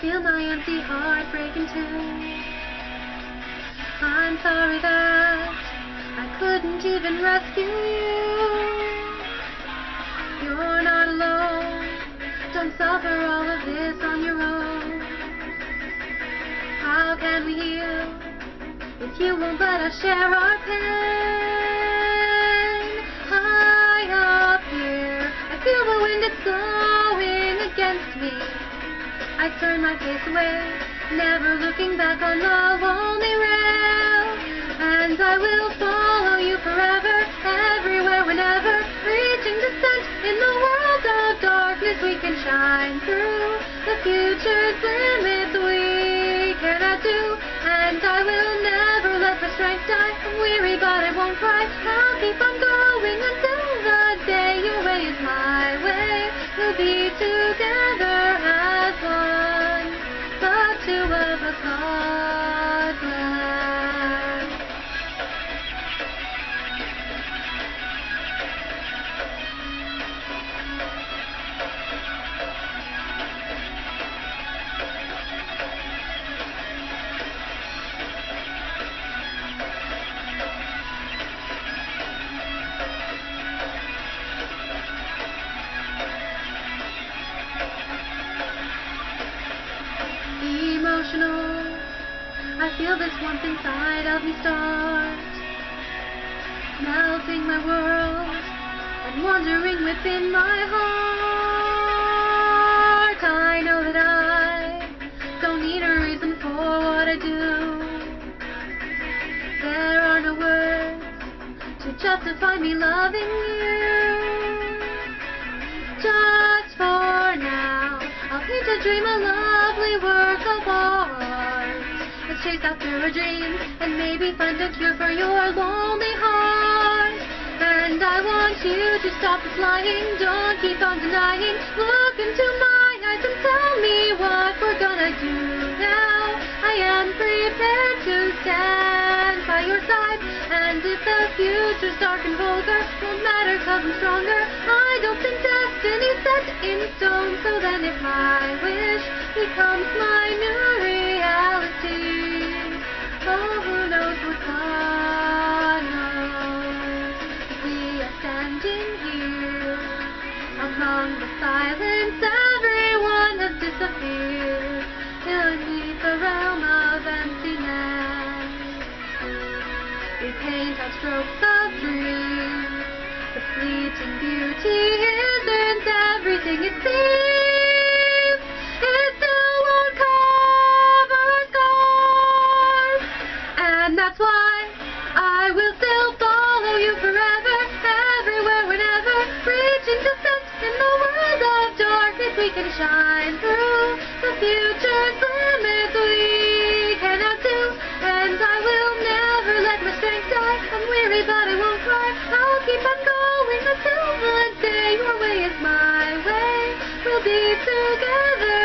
feel my empty heart breaking too. I'm sorry that I couldn't even rescue you. You're not alone. Don't suffer all of this on your own. How can we heal if you won't let us share our pain? High up here, I feel the wind it's blowing against me. I turn my face away, never looking back on the lonely rail. And I will follow you forever, everywhere, whenever, reaching the scent in the world of darkness we can shine through the future's limits we cannot do. And I will never let my strength die. I'm weary, but I won't cry. I'll keep on going I feel this warmth inside of me start melting my world and wandering within my heart. I know that I don't need a reason for what I do. There are no words to justify me loving you. Just for now, I'll paint a dream, a chase after a dream and maybe find a cure for your lonely heart. And I want you to stop lying, don't keep on denying. Look into my eyes and tell me what we're gonna do now. I am prepared to stand by your side. And if the future's dark and vulgar, won't matter I'm stronger. I don't think destiny's set in stone. So then if my wish becomes my new reality, among the silence. Everyone has disappeared beneath the realm of emptiness. We paint our strokes of dreams. The fleeting beauty isn't everything it seems. Shine through the future's limits we cannot do. And I will never let my strength die. I'm weary, but I won't cry. I'll keep on going until the day your way is my way. We'll be together